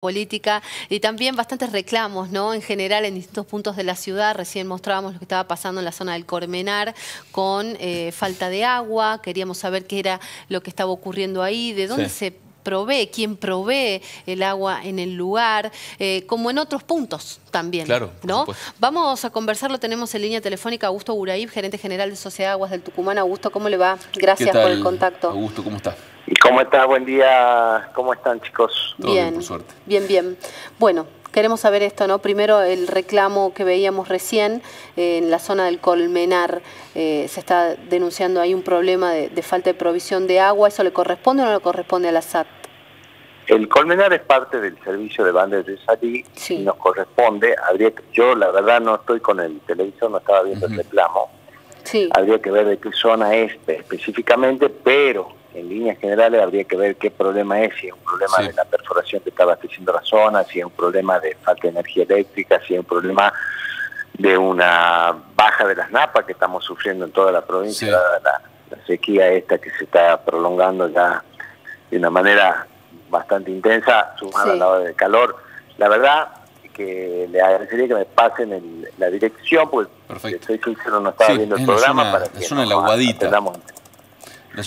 política y también bastantes reclamos, ¿no? En general, en distintos puntos de la ciudad. Recién mostrábamos lo que estaba pasando en la zona del Cormenar con eh, falta de agua. Queríamos saber qué era lo que estaba ocurriendo ahí, de dónde se provee, quién provee el agua en el lugar, eh, como en otros puntos también. Claro, ¿no? Vamos a conversarlo, tenemos en línea telefónica Augusto Uraib, gerente general de Sociedad de Aguas del Tucumán. Augusto, ¿cómo le va? Gracias por el contacto. Augusto, ¿cómo está? ¿Cómo está? Buen día. ¿Cómo están, chicos? bien, por suerte. Bien, bien. Bueno, queremos saber esto, ¿no? Primero, el reclamo que veíamos recién eh, en la zona del Colmenar. Eh, se está denunciando ahí un problema de, falta de provisión de agua. ¿Eso le corresponde o no le corresponde a la SAT? El Colmenar es parte del servicio de bandas de Salí sí. y nos corresponde. Habría yo, la verdad, no estoy con el televisor, no estaba viendo el reclamo. Sí. Habría que ver de qué zona es específicamente, pero en líneas generales habría que ver qué problema es, si es un problema de la perforación que está abasteciendo la zona, si es un problema de falta de energía eléctrica, si es un problema de una baja de las napas que estamos sufriendo en toda la provincia, la, sequía esta que se está prolongando ya de una manera bastante intensa, sumada a la hora del calor. La verdad que le agradecería que me pasen el, la dirección, porque estoy sincero, no estaba viendo el programa. para que de la Guadita.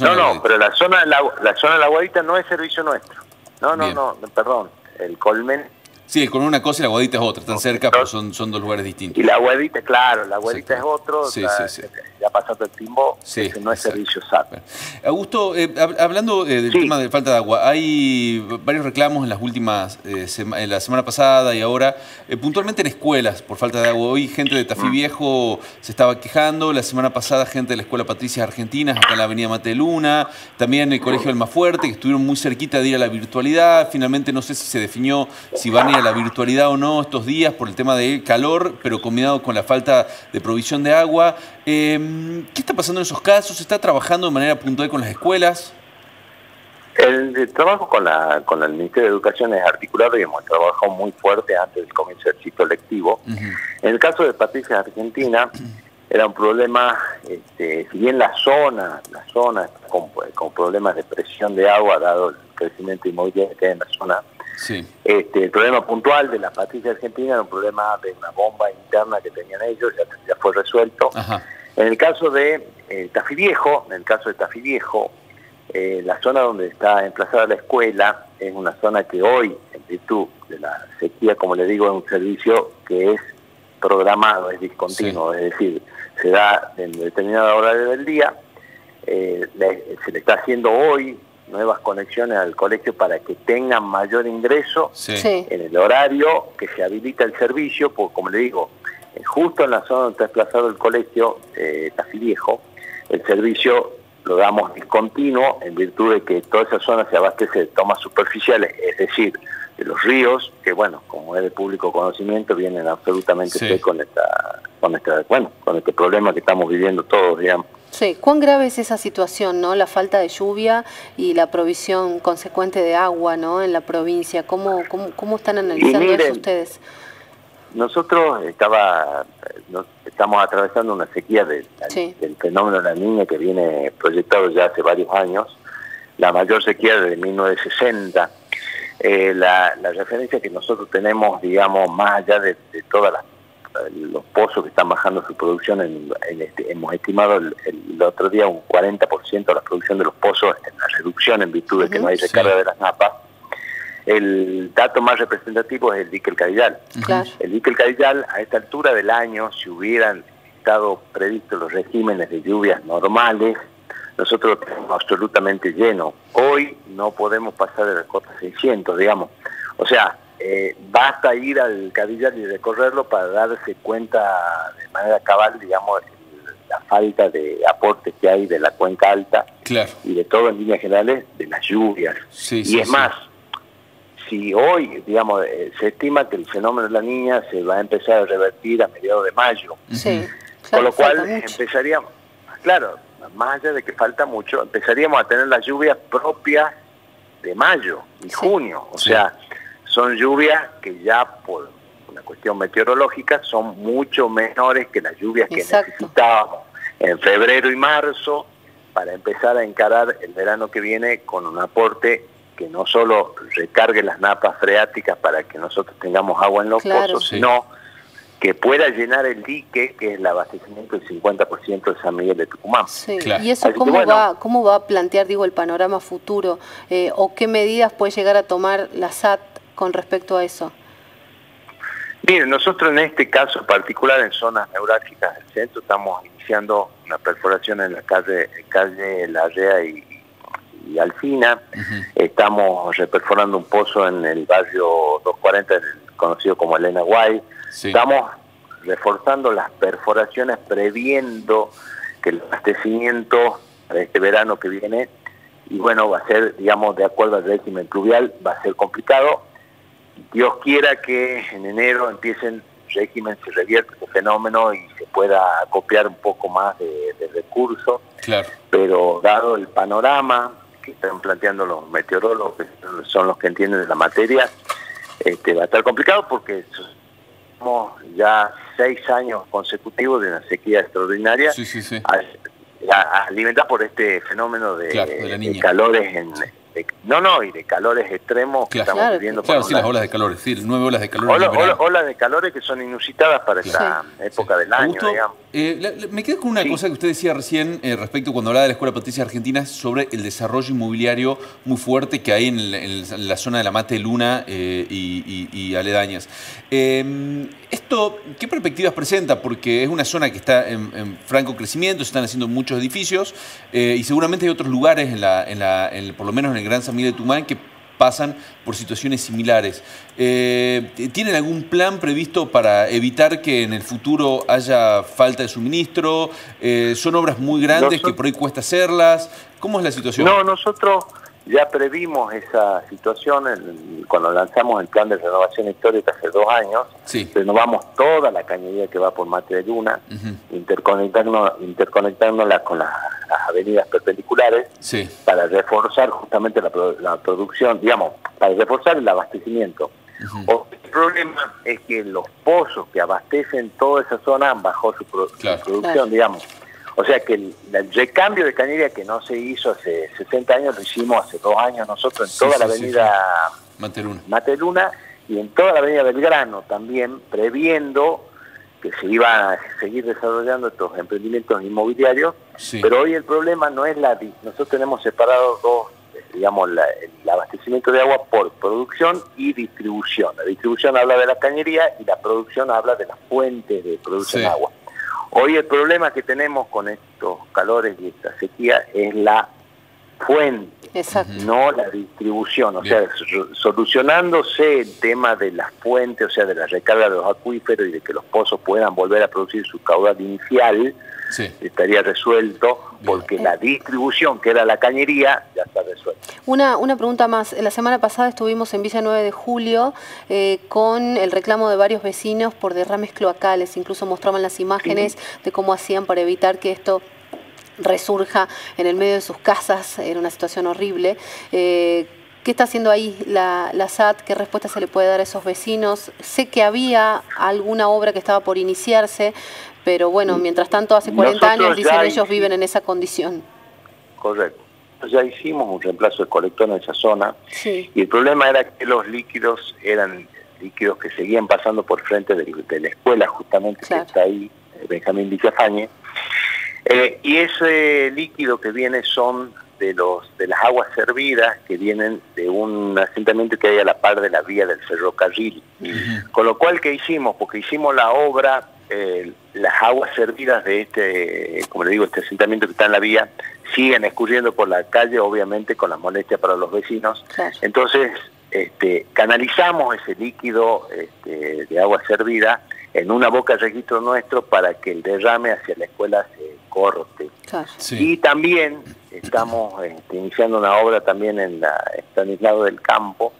No, no, pero la zona, la, la zona de la Guadita no es servicio nuestro. No, no, no, perdón. El Colmen Sí, con una cosa y la Guadita es otra, están cerca, pero son, son dos lugares distintos. Y la Guadita, claro, la Guadita es otro, sí, sí, sí. ya pasado el tiempo, sí, no es servicio SAP. Augusto, eh, hablando eh, del tema de falta de agua, hay varios reclamos en las últimas, eh, en la semana pasada y ahora, puntualmente en escuelas por falta de agua. Hoy gente de Tafí mm. Viejo se estaba quejando, la semana pasada gente de la Escuela Patricia Argentinas, acá en la Avenida Mateluna, también el Colegio del Fuerte, que estuvieron muy cerquita de ir a la virtualidad, finalmente no sé si se definió si van a ir a la virtualidad o no estos días por el tema del calor, pero combinado con la falta de provisión de agua. Em, ¿Qué está pasando en esos casos? ¿Se está trabajando de manera puntual con las escuelas? El, trabajo con, la, con el Ministerio de Educación es articulado y hemos trabajado muy fuerte antes del comienzo del ciclo lectivo. En el caso de Patricia Argentina, era un problema, este, si bien la zona, la zona con, con problemas de presión de agua, dado el crecimiento inmobiliario que hay en la zona, este, el problema puntual de la Patricia Argentina era un problema de una bomba interna que tenían ellos, ya, fue resuelto. En el caso de eh, Tafí Viejo, en el caso de Tafí Viejo, eh, la zona donde está emplazada la escuela es una zona que hoy, en virtud de la sequía, como le digo, es un servicio que es programado, es discontinuo, es decir, se da en determinada hora del día, eh, se le está haciendo hoy nuevas conexiones al colegio para que tengan mayor ingreso en el horario que se habilita el servicio, porque como le digo, eh, justo en la zona donde está desplazado el colegio, eh, Viejo, el servicio lo damos discontinuo en virtud de que toda esa zona se abastece de tomas superficiales, es decir, de los ríos, que bueno, como es de público conocimiento, vienen absolutamente con esta, con esta, bueno, con este problema que estamos viviendo todos, digamos. ¿Cuán grave es esa situación, no? La falta de lluvia y la provisión consecuente de agua, ¿no? En la provincia. ¿Cómo, cómo, cómo están analizando eso ustedes? Nosotros estaba, estamos atravesando una sequía del fenómeno de la niña que viene proyectado ya hace varios años, la mayor sequía desde 1960. Eh, la, la, referencia que nosotros tenemos, digamos, más allá de, de todas las los pozos que están bajando su producción, en, este, hemos estimado el, otro día un 40% de la producción de los pozos en la reducción en virtud de que no hay recarga de las napas. El dato más representativo es el dique El Cadillal. El dique El Cadillal, a esta altura del año, si hubieran estado previstos los regímenes de lluvias normales, nosotros lo tenemos absolutamente lleno. Hoy no podemos pasar de la cota 600, digamos. O sea, eh, basta ir al Cadillal y recorrerlo para darse cuenta de manera cabal, digamos, la falta de aportes que hay de la cuenca alta y de todo en líneas generales de las lluvias. y es más, si hoy, digamos, eh, se estima que el fenómeno de la niña se va a empezar a revertir a mediados de mayo, con lo cual empezaríamos, claro, más allá de que falta mucho, empezaríamos a tener las lluvias propias de mayo y junio, o sea, son lluvias que ya por una cuestión meteorológica son mucho menores que las lluvias que necesitábamos en febrero y marzo para empezar a encarar el verano que viene con un aporte que no solo recargue las napas freáticas para que nosotros tengamos agua en los pozos, sino que pueda llenar el dique, que es el abastecimiento del 50% de San Miguel de Tucumán. Sí. ¿Y eso cómo, va, cómo va a plantear, digo, el panorama futuro? Eh, ¿O qué medidas puede llegar a tomar la SAT con respecto a eso? Miren, nosotros en este caso particular, en zonas neurálgicas del centro, estamos iniciando una perforación en la calle, calle Larrea y, y Alfina. Estamos reperforando un pozo en el barrio 240, conocido como Elena Guay. Estamos reforzando las perforaciones previendo que el abastecimiento de este verano que viene, y bueno, va a ser, digamos, de acuerdo al régimen pluvial, va a ser complicado. Dios quiera que en enero empiecen régimen se revierta ese fenómeno y se pueda copiar un poco más de, recursos. Claro. Pero dado el panorama que están planteando los meteorólogos, que son los que entienden de la materia, este, va a estar complicado porque somos ya seis años consecutivos de una sequía extraordinaria, sí, sí, sí. alimentada por este fenómeno de, de calores en no, no, y de calores extremos que estamos viviendo. Claro, sí, las olas de calores, sí, nueve olas de calores. olas de calores que son inusitadas para esta época del año, digamos. Eh, me quedo con una cosa que usted decía recién eh, respecto cuando hablaba de la Escuela Patricia Argentina sobre el desarrollo inmobiliario muy fuerte que hay en, la zona de la Mate Luna eh, y, aledañas. Em, ¿Esto qué perspectivas presenta? Porque es una zona que está en, franco crecimiento, se están haciendo muchos edificios y seguramente hay otros lugares, en la, en la, por lo menos en el Gran San Miguel de Tumán, que pasan por situaciones similares. Eh, ¿Tienen algún plan previsto para evitar que en el futuro haya falta de suministro? Eh, ¿Son obras muy grandes que por ahí cuesta hacerlas? ¿Cómo es la situación? No, nosotros ya previmos esa situación cuando lanzamos el plan de renovación histórica hace dos años. Renovamos toda la cañería que va por Mate de Luna, interconectándola con las, avenidas perpendiculares para reforzar justamente la, producción, digamos, para reforzar el abastecimiento. el problema es que los pozos que abastecen toda esa zona han bajado su, producción, digamos. O sea que el, recambio de cañería que no se hizo hace 60 años lo hicimos hace dos años nosotros en toda la avenida Mateluna. y en toda la avenida Belgrano también, previendo que se iban a seguir desarrollando estos emprendimientos inmobiliarios, pero hoy el problema no es la... Nosotros tenemos separados dos, digamos, el abastecimiento de agua por producción y distribución. La distribución habla de la cañería y la producción habla de las fuentes de producción de agua. Hoy el problema que tenemos con estos calores y esta sequía es la fuente, no la distribución. O sea, solucionándose el tema de las fuentes, o sea, de la recarga de los acuíferos y de que los pozos puedan volver a producir su caudal inicial, estaría resuelto porque la distribución, que era la cañería, ya está resuelta. Una, una pregunta más. La semana pasada estuvimos en Villa 9 de Julio eh, con el reclamo de varios vecinos por derrames cloacales. Incluso mostraban las imágenes de cómo hacían para evitar que esto resurja en el medio de sus casas. Era una situación horrible. Eh, ¿Qué está haciendo ahí la, la, SAT? ¿Qué respuesta se le puede dar a esos vecinos? Sé que había alguna obra que estaba por iniciarse, pero bueno, mientras tanto hace 40 años, dicen ellos, viven en esa condición. Correcto. Ya hicimos un reemplazo de colector en esa zona y el problema era que los líquidos eran líquidos que seguían pasando por frente de, la escuela justamente que está ahí, Benjamín Villafañe, eh, y ese líquido que viene son de los de las aguas servidas que vienen de un asentamiento que hay a la par de la vía del ferrocarril. Con lo cual, ¿qué hicimos? Porque hicimos la obra eh, las aguas servidas de este, como le digo, este asentamiento que está en la vía, siguen escurriendo por la calle, obviamente con la molestia para los vecinos. Entonces, este, canalizamos ese líquido este, de agua servida en una boca de registro nuestro para que el derrame hacia la escuela se corte. Y también estamos este, iniciando una obra también en la Estanislao del Campo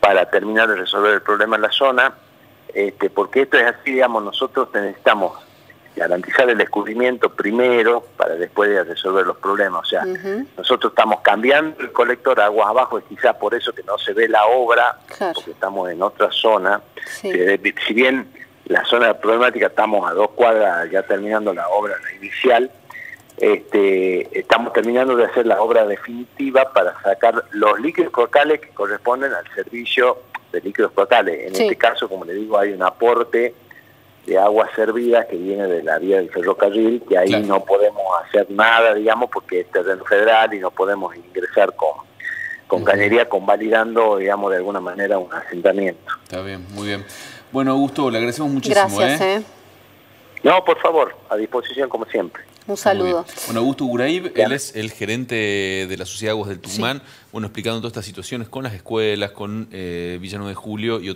para terminar de resolver el problema en la zona este, porque esto es así, digamos, nosotros necesitamos garantizar el descubrimiento primero para después de resolver los problemas. O sea, nosotros estamos cambiando el colector aguas abajo, es quizás por eso que no se ve la obra, porque estamos en otra zona. Si bien la zona problemática estamos a dos cuadras ya terminando la obra inicial, este, estamos terminando de hacer la obra definitiva para sacar los líquidos cloacales que corresponden al servicio de líquidos cloacales. En este caso, como le digo, hay un aporte de aguas servidas que viene de la vía del ferrocarril, que ahí no podemos hacer nada, digamos, porque es terreno federal y no podemos ingresar con, con cañería convalidando, digamos, de alguna manera un asentamiento. Está bien, muy bien. Bueno, Augusto, le agradecemos muchísimo. Gracias, ¿eh? ¿eh? No, por favor, a disposición como siempre. Un saludo. Bueno, Augusto Guraib, él es el gerente de la Sociedad Aguas del Tucumán, bueno, explicando todas estas situaciones con las escuelas, con eh, Villano de Julio y